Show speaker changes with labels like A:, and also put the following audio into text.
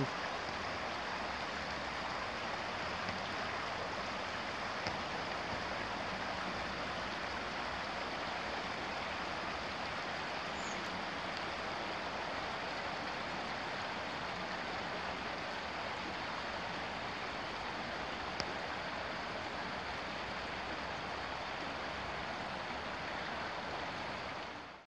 A: тут